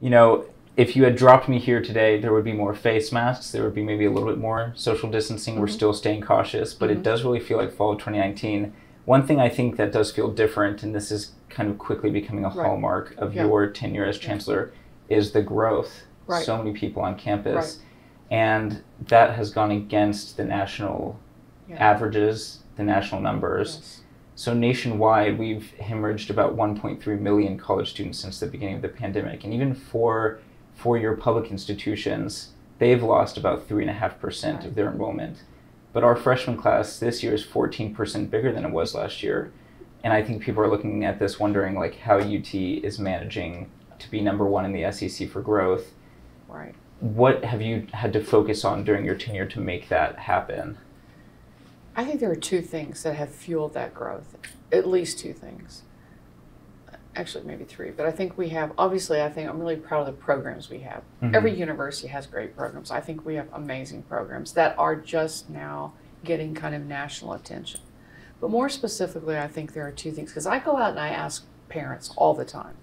you know, if you had dropped me here today, there would be more face masks. There would be maybe a little bit more social distancing. Mm-hmm. We're still staying cautious, but mm-hmm. it does really feel like fall of 2019. One thing I think that does feel different, and this is kind of quickly becoming a right. hallmark of yeah. your tenure as chancellor, is the growth. Right. So many people on campus. Right. And that has gone against the national yeah. averages, the national numbers. Yes. So nationwide, we've hemorrhaged about 1.3 million college students since the beginning of the pandemic. And even for four-year public institutions, they've lost about 3.5% of their enrollment. But our freshman class this year is 14% bigger than it was last year. And I think people are looking at this wondering like how UT is managing to be number one in the SEC for growth. Right. What have you had to focus on during your tenure to make that happen? I think there are two things that have fueled that growth, at least two things actually maybe three, but I think we have, obviously, I think I'm really proud of the programs we have. Mm-hmm. Every university has great programs. I think we have amazing programs that are just now getting kind of national attention. But more specifically, I think there are two things, because I go out and I ask parents all the time,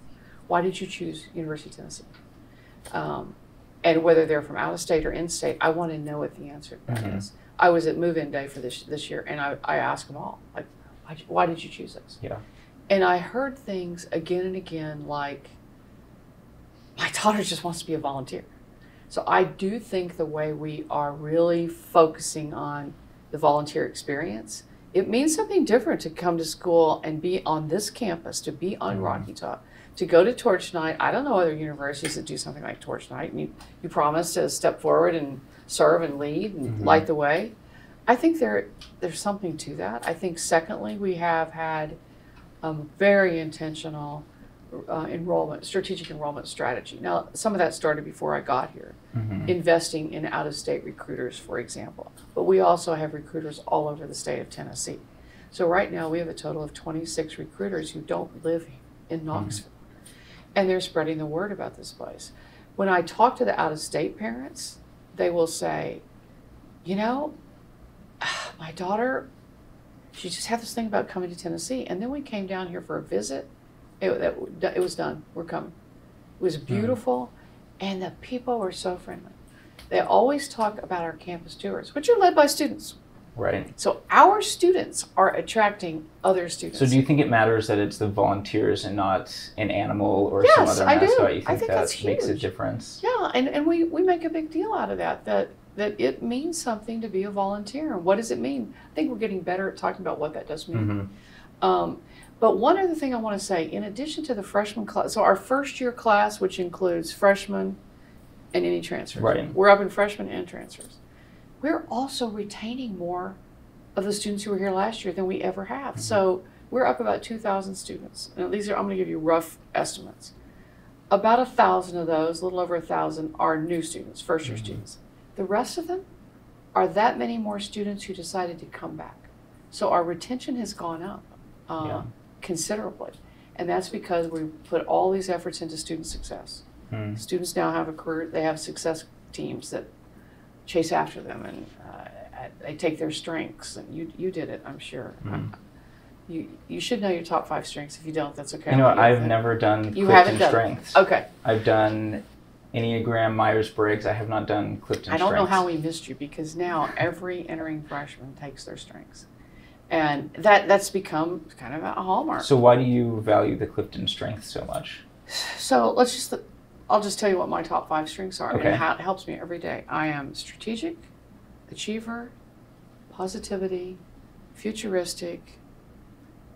why did you choose University of Tennessee? Um, and whether they're from out of state or in state, I want to know what the answer to that mm-hmm. is. I was at move-in day for this this year, and I, I asked them all, like, why, why did you choose us? Yeah. And I heard things again and again like, my daughter just wants to be a volunteer. So I do think the way we are really focusing on the volunteer experience, it means something different to come to school and be on this campus, to be on mm-hmm. Rocky Top, to go to Torch Night. I don't know other universities that do something like Torch Night. And you, you promise to step forward and serve and lead and mm-hmm. light the way. I think there there's something to that. I think secondly, we have had um, very intentional uh, enrollment, strategic enrollment strategy. Now, some of that started before I got here, mm-hmm. investing in out of state recruiters, for example. But we also have recruiters all over the state of Tennessee. So, right now, we have a total of 26 recruiters who don't live in mm-hmm. Knoxville. Mm-hmm. And they're spreading the word about this place. When I talk to the out of state parents, they will say, you know, my daughter she just had this thing about coming to Tennessee. And then we came down here for a visit. It, it, it was done. We're coming. It was mm-hmm. beautiful. Mm. And the people were so friendly. They always talk about our campus tours, which are led by students. Right. So our students are attracting other students. So do you think it matters that it's the volunteers and not an animal or yes, some other mascot? I do. You think I think that that's huge. makes a difference? Yeah, and, and we, we make a big deal out of that, that that it means something to be a volunteer. What does it mean? I think we're getting better at talking about what that does mean. Mm-hmm. Um, but one other thing I want to say, in addition to the freshman class, so our first year class, which includes freshmen and any transfers, right. we're up in freshmen and transfers. We're also retaining more of the students who were here last year than we ever have. Mm-hmm. So we're up about 2,000 students. And these are, I'm going to give you rough estimates. About a thousand of those, a little over a thousand, are new students, first year mm-hmm. students. The rest of them are that many more students who decided to come back. So our retention has gone up uh, yeah. considerably. And that's because we put all these efforts into student success. Hmm. Students now have a career, they have success teams that chase after them and uh, they take their strengths. And you, you did it, I'm sure. Hmm. You, you should know your top five strengths. If you don't, that's okay. You know, I've never done you haven't done strengths. Okay. I've done Enneagram, Myers Briggs. I have not done Clifton. I don't strengths. know how we missed you because now every entering freshman takes their strengths, and that that's become kind of a hallmark. So why do you value the Clifton strengths so much? So let's just. I'll just tell you what my top five strengths are okay. and how it helps me every day. I am strategic, achiever, positivity, futuristic,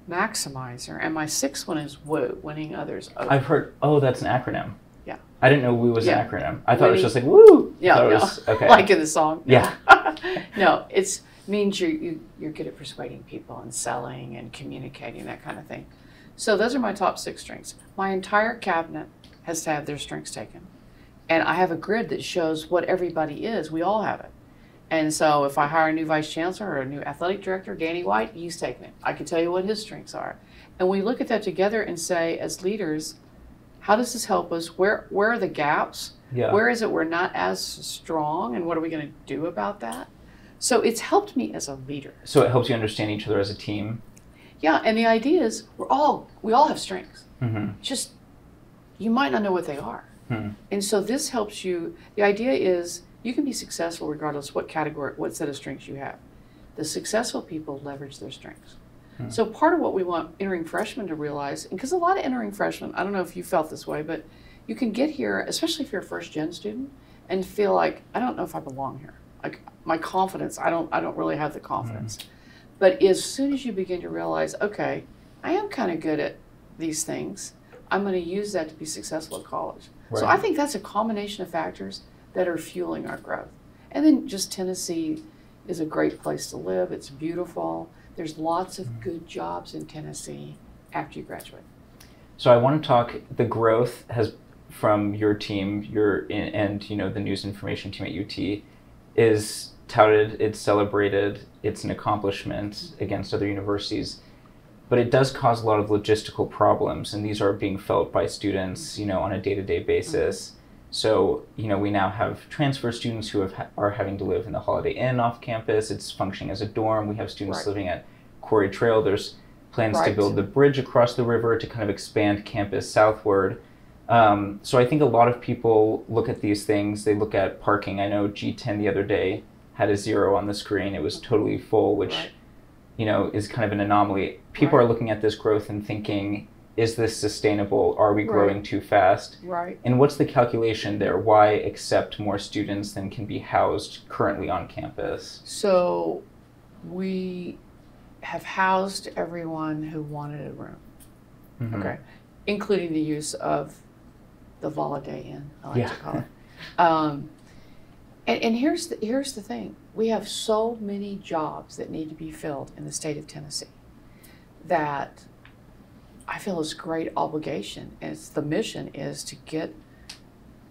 maximizer, and my sixth one is woo, winning others over. I've heard. Oh, that's an acronym. Yeah. I didn't know "woo" was yeah. an acronym. I thought Winnie, it was just like "woo." Yeah, no. Was, okay. like in the song. Yeah. no, it's means you're you, you're good at persuading people and selling and communicating that kind of thing. So those are my top six strengths. My entire cabinet has to have their strengths taken, and I have a grid that shows what everybody is. We all have it. And so if I hire a new vice chancellor or a new athletic director, Danny White, he's taking it. I can tell you what his strengths are. And we look at that together and say, as leaders, how does this help us? Where where are the gaps? Yeah. Where is it we're not as strong, and what are we going to do about that? So it's helped me as a leader. So it helps you understand each other as a team. Yeah, and the idea is we're all we all have strengths. Mm-hmm. Just you might not know what they are. Hmm. And so this helps you. The idea is you can be successful regardless what category, what set of strengths you have. The successful people leverage their strengths. Hmm. So part of what we want entering freshmen to realize, and because a lot of entering freshmen, I don't know if you felt this way, but you can get here, especially if you're a first gen student, and feel like I don't know if I belong here. Like my confidence, I don't, I don't really have the confidence. But as soon as you begin to realize, okay, I am kind of good at these things, I'm going to use that to be successful at college. So I think that's a combination of factors that are fueling our growth. And then just Tennessee is a great place to live. It's beautiful. There's lots of mm-hmm. good jobs in Tennessee after you graduate. So I want to talk. The growth has from your team, your and, and you know the news information team at UT is touted. It's celebrated. It's an accomplishment mm-hmm. against other universities, but it does cause a lot of logistical problems, and these are being felt by students, you know, on a day-to-day basis. So you know we now have transfer students who have ha- are having to live in the Holiday Inn off campus. It's functioning as a dorm. We have students Right. living at Quarry Trail. There's plans to build the bridge across the river to kind of expand campus southward. Um, so I think a lot of people look at these things. They look at parking. I know G10 the other day had a zero on the screen. It was totally full, which Right. You know is kind of an anomaly. People Right. are looking at this growth and thinking, "Is this sustainable? Are we Right. growing too fast?" Right. And what's the calculation there? Why accept more students than can be housed currently on campus? So we have housed everyone who wanted a room, Mhm. okay, including the use of the Holiday Inn, I like Yeah. to call it. Um, and, and here's the, here's the thing: we have so many jobs that need to be filled in the state of Tennessee that I feel it's great obligation. And it's the mission is to get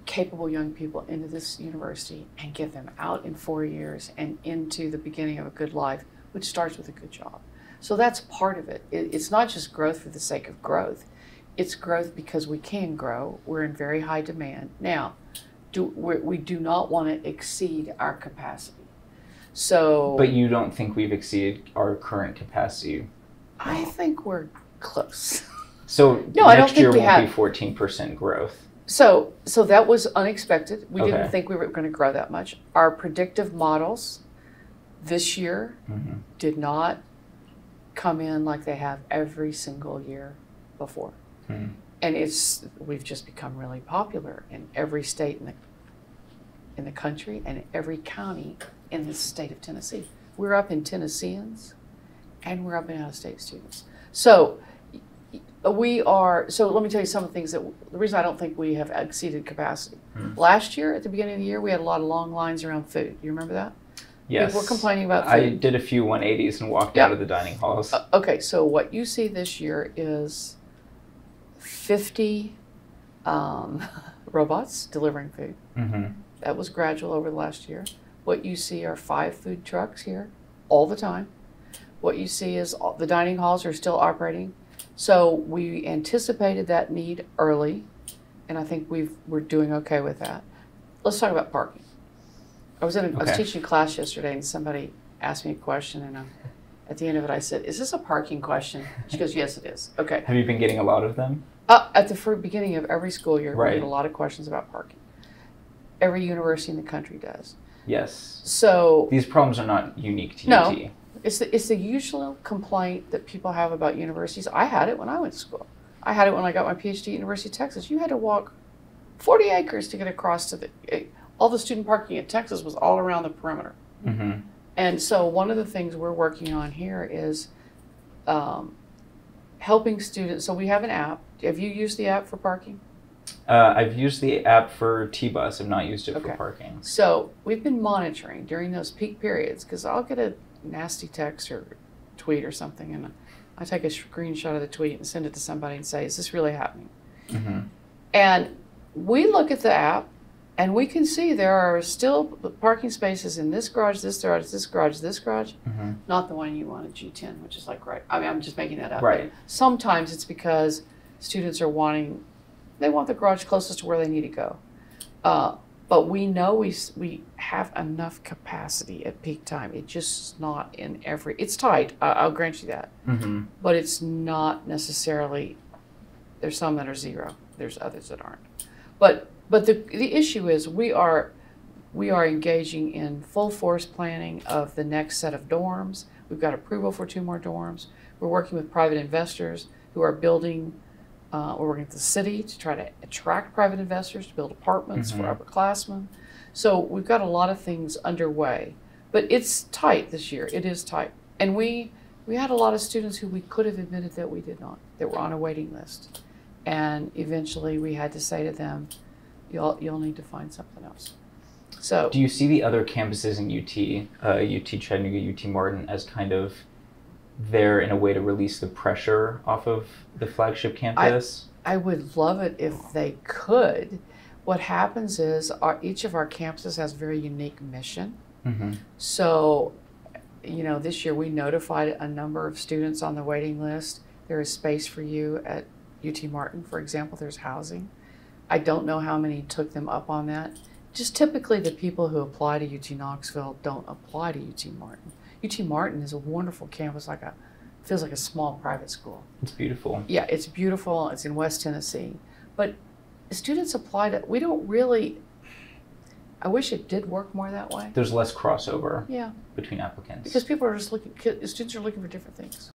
capable young people into this university and get them out in four years and into the beginning of a good life, which starts with a good job. So that's part of it it's not just growth for the sake of growth. It's growth because we can grow. We're in very high demand. Now, do, we do not want to exceed our capacity. So But you don't think we've exceeded our current capacity. I think we're close. So No, I don't next think year we have. be fourteen percent growth. So, so that was unexpected. We Okay. didn't think we were going to grow that much. Our predictive models this year Mhm. did not come in like they have every single year before. Hmm. And it's we've just become really popular in every state in the in the country and every county in the state of Tennessee. We're up in Tennesseans and we're up in out of state students. So we are so let me tell you some of the things that the reason I don't think we have exceeded capacity. Hmm. Last year at the beginning of the year we had a lot of long lines around food. You remember that? Yes. People were complaining about food. I did a few 180s and walked Yeah. out of the dining halls. Uh, okay, so what you see this year is 50 um, robots delivering food. hmm That was gradual over the last year. What you see are five food trucks here all the time. What you see is all, the dining halls are still operating. So we anticipated that need early, and I think we've, we're doing okay with that. Let's talk about parking. I was in a, I was Okay. teaching class yesterday, and somebody asked me a question, and um, at the end of it, I said, "Is this a parking question?" She goes, "Yes, it is." Okay. Have you been getting a lot of them? Uh, at the beginning of every school year, we get a lot of questions about parking. Every university in the country does. Yes. So These problems are not unique to No. UT. it's the, it's the usual complaint that people have about universities. I had it when I went to school. I had it when I got my PhD at University of Texas. You had to walk 40 acres to get across to the. eh, All the student parking at Texas was all around the perimeter. hmm And so one of the things we're working on here is um, helping students. So we have an app. Have you used the app for parking? Uh, I've used the app for T-Bus. I've not used it for Okay. parking. So we've been monitoring during those peak periods because I'll get a nasty text or tweet or something, and I take a screenshot of the tweet and send it to somebody and say, "Is this really happening?" hmm And we look at the app, and we can see there are still parking spaces in this garage, this garage, this garage, this garage. hmm Not the one you want at G10, which is like right. I mean, I'm just making that up. Right. Sometimes it's because students are wanting, they want the garage closest to where they need to go. Uh, but we know we, we have enough capacity at peak time. It just is not in every, it's tight, I I'll grant you that. Mm-hmm. But it's not necessarily, there's some that are zero, there's others that aren't. But But the the issue is we are we are engaging in full force planning of the next set of dorms. We've got approval for two more dorms. We're working with private investors who are building. Uh, we're working with the city to try to attract private investors to build apartments Mhm. for upperclassmen. So we've got a lot of things underway, but it's tight this year. It is tight, and we we had a lot of students who we could have admitted that we did not that were on a waiting list, and eventually we had to say to them, "You'll you'll need to find something else." So Do you see the other campuses in UT, uh, UT Chattanooga, UT Martin, as kind of there in a way to release the pressure off of the flagship campus? I would love it if they could. What happens is our, each of our campuses has a very unique mission. mm-hmm. So, you know, this year we notified a number of students on the waiting list. There is space for you at UT Martin, for example, there's housing. I don't know how many took them up on that. Just typically, the people who apply to UT Knoxville don't apply to UT Martin. UT Martin is a wonderful campus, like a feels like a small private school. It's beautiful. Yeah, it's beautiful. It's in West Tennessee. But students apply to, we don't really, I wish it did work more that way. There's less crossover Yeah, between applicants. because people are just looking, students are looking for different things.